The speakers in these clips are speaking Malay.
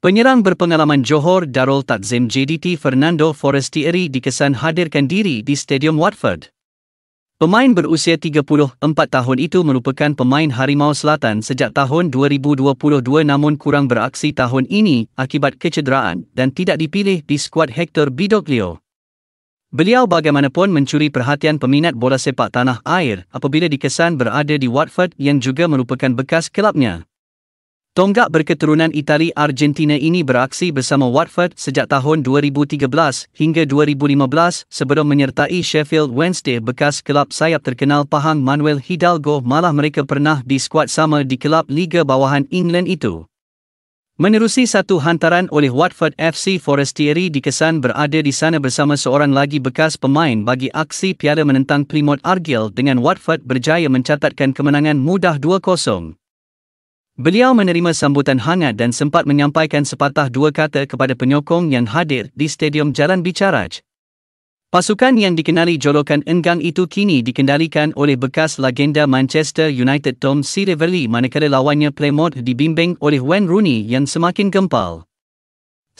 Penyerang berpengalaman Johor Darul Takzim JDT Fernando Forestieri dikesan hadirkan diri di Stadium Watford. Pemain berusia 34 tahun itu merupakan pemain Harimau Selatan sejak tahun 2022 namun kurang beraksi tahun ini akibat kecederaan dan tidak dipilih di skuad Hector Bidoglio. Beliau bagaimanapun mencuri perhatian peminat bola sepak tanah air apabila dikesan berada di Watford yang juga merupakan bekas kelabnya. Tonggak berketurunan Itali Argentina ini beraksi bersama Watford sejak tahun 2013 hingga 2015 sebelum menyertai Sheffield Wednesday bekas kelab sayap terkenal Pahang Manuel Hidalgo malah mereka pernah di skuad sama di kelab Liga Bawahan England itu. Menerusi satu hantaran oleh Watford FC Forestieri dikesan berada di sana bersama seorang lagi bekas pemain bagi aksi piala menentang Plymouth Argyle dengan Watford berjaya mencatatkan kemenangan mudah 2-0. Beliau menerima sambutan hangat dan sempat menyampaikan sepatah dua kata kepada penyokong yang hadir di Stadium Jalan Bicaraj. Pasukan yang dikenali jolokan enggang itu kini dikendalikan oleh bekas legenda Manchester United Tom Sireveli manakala lawannya Plymouth dibimbing oleh Wayne Rooney yang semakin gempal.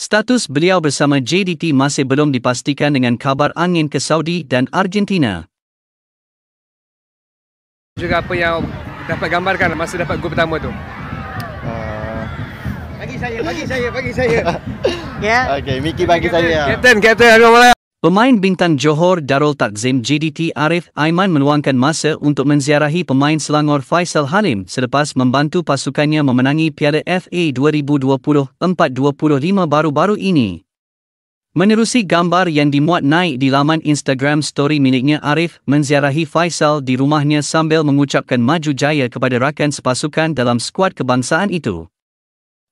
Status beliau bersama JDT masih belum dipastikan dengan kabar angin ke Saudi dan Argentina. Juga apa yang dapat gambarkan masa dapat gol pertama tu? Saya, bagi saya, bagi saya. ya. Okey, Miki bagi saya. Kapten, kapten Anuar Malaya. Pemain bintang Johor Darul Takzim JDT Arif Aiman meluangkan masa untuk menziarahi pemain Selangor Faisal Halim selepas membantu pasukannya memenangi Piala FA 2020-425 baru-baru ini. Menerusi gambar yang dimuat naik di laman Instagram story miliknya Arif menziarahi Faisal di rumahnya sambil mengucapkan maju jaya kepada rakan sepasukan dalam skuad kebangsaan itu.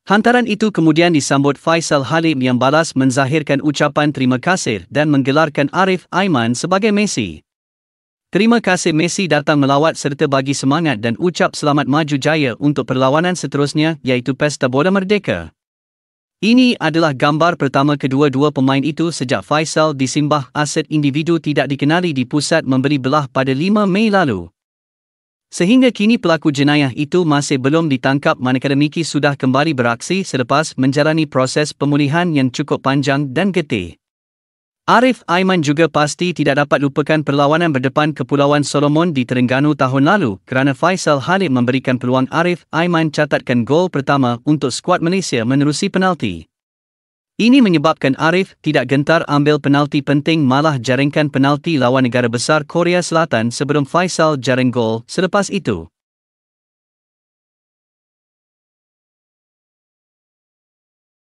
Hantaran itu kemudian disambut Faisal Halim yang balas menzahirkan ucapan terima kasih dan menggelarkan Arif Aiman sebagai Messi. Terima kasih Messi datang melawat serta bagi semangat dan ucap selamat maju jaya untuk perlawanan seterusnya iaitu Pesta Bola Merdeka. Ini adalah gambar pertama kedua-dua pemain itu sejak Faisal disimbah aset individu tidak dikenali di pusat memberi belah pada 5 Mei lalu. Sehingga kini pelaku jenayah itu masih belum ditangkap manakala Miki sudah kembali beraksi selepas menjalani proses pemulihan yang cukup panjang dan getih. Arif Aiman juga pasti tidak dapat lupakan perlawanan berdepan Kepulauan Solomon di Terengganu tahun lalu kerana Faisal Halim memberikan peluang Arif Aiman catatkan gol pertama untuk skuad Malaysia menerusi penalti. Ini menyebabkan Arif tidak gentar ambil penalti penting malah jaringkan penalti lawan negara besar Korea Selatan sebelum Faisal jaring gol selepas itu.